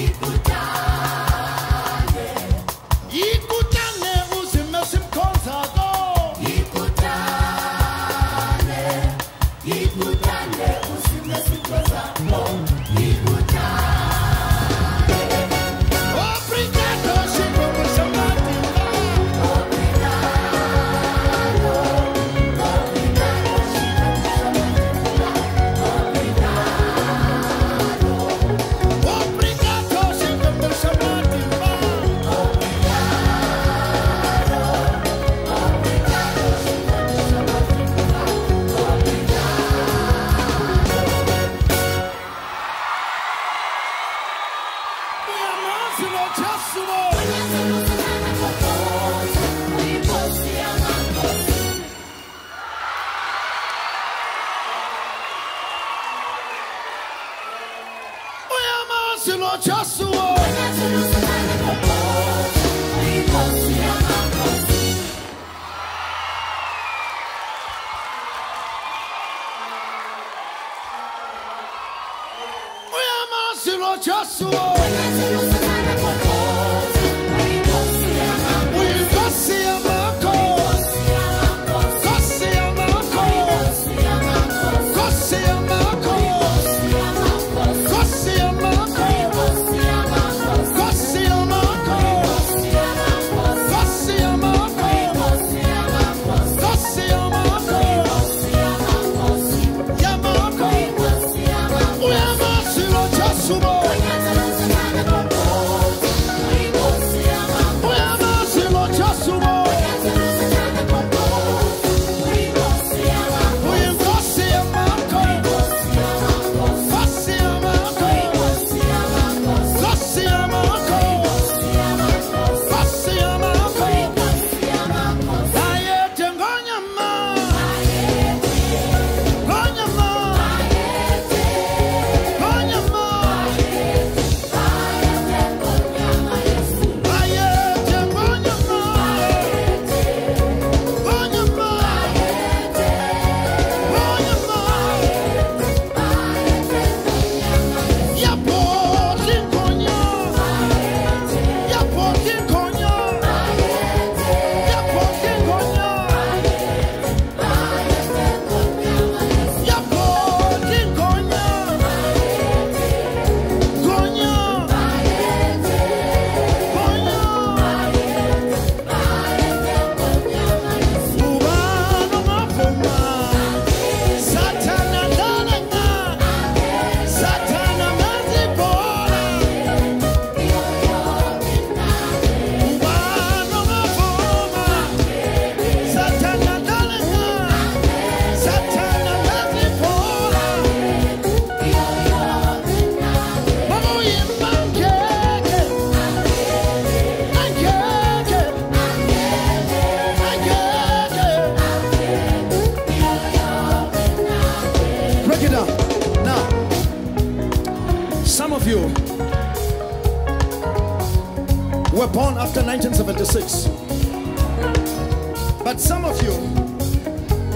people Nasıl o çasmo? Nasıl o? were born after 1976. But some of you,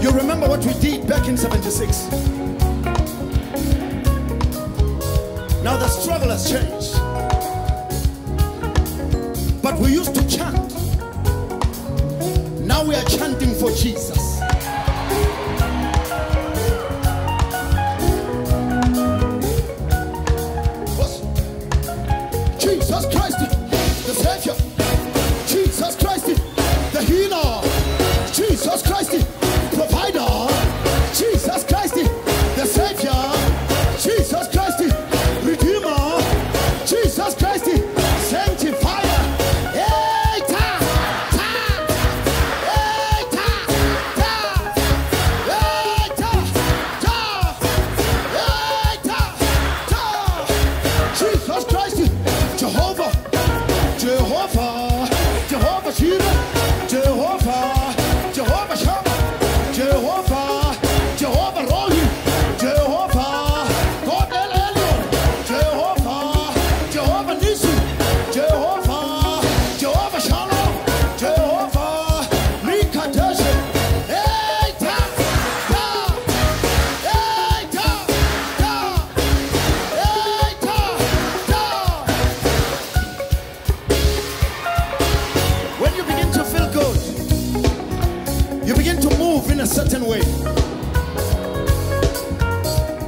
you remember what we did back in 76. Now the struggle has changed. But we used to chant. Now we are chanting for Jesus. Jehovah a certain way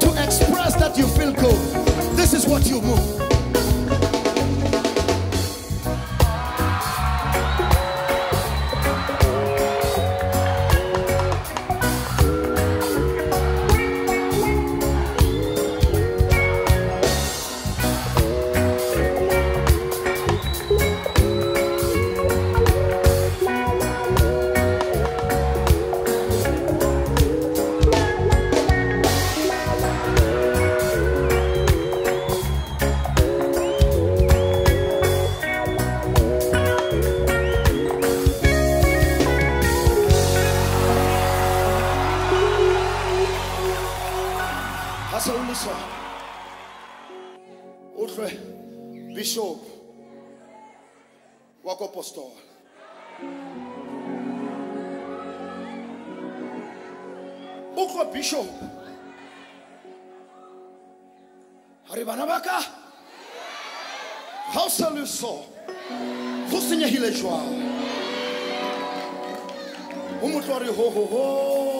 to express that you feel good. This is what you move. Haribanabaka. How shall you so? Fusinya hile jwa. Umutwari ho ho ho.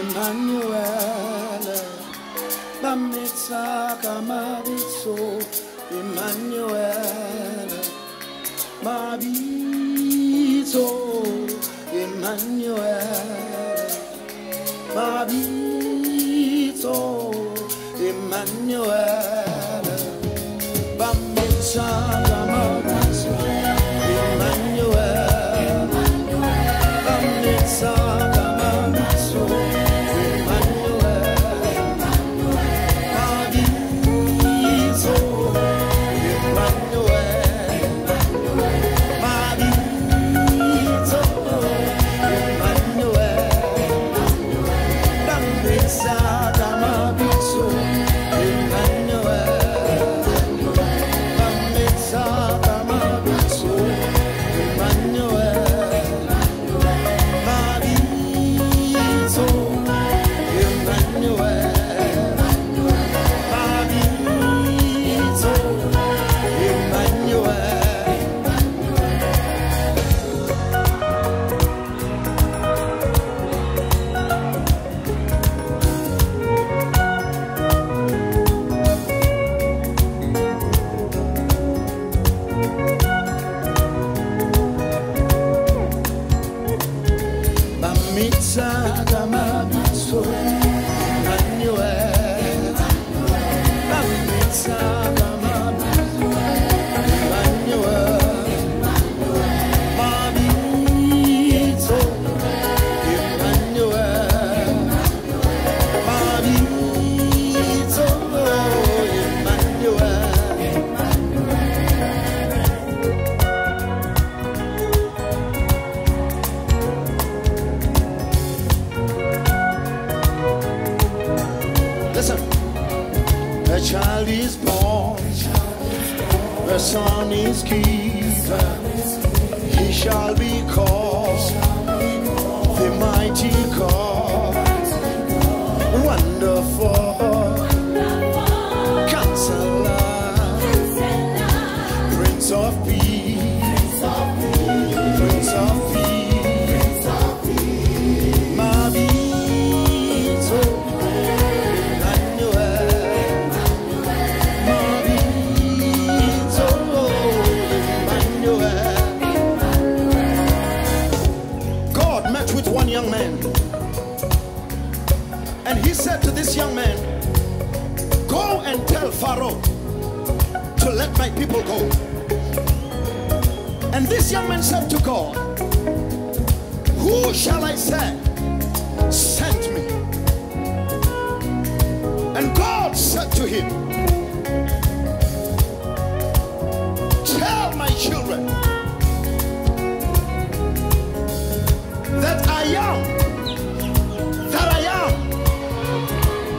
Emmanuel, bamitsa kamabitso, Emmanuel, mabitso, Emanuele, mabitso, Emanuele, bamitsa Pharaoh to let my people go. And this young man said to God, Who shall I send? Send me. And God said to him, Tell my children that I am, that I am,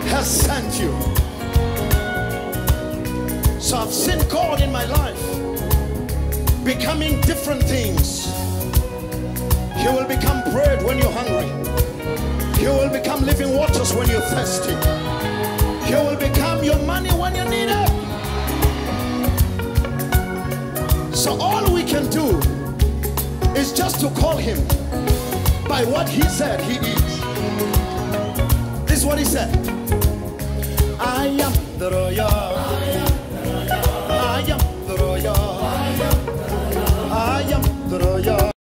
has sent you. So I've seen God in my life becoming different things. He will become bread when you're hungry. He will become living waters when you're thirsty. He will become your money when you need it. So all we can do is just to call him by what he said he is. This is what he said. I am the royal. I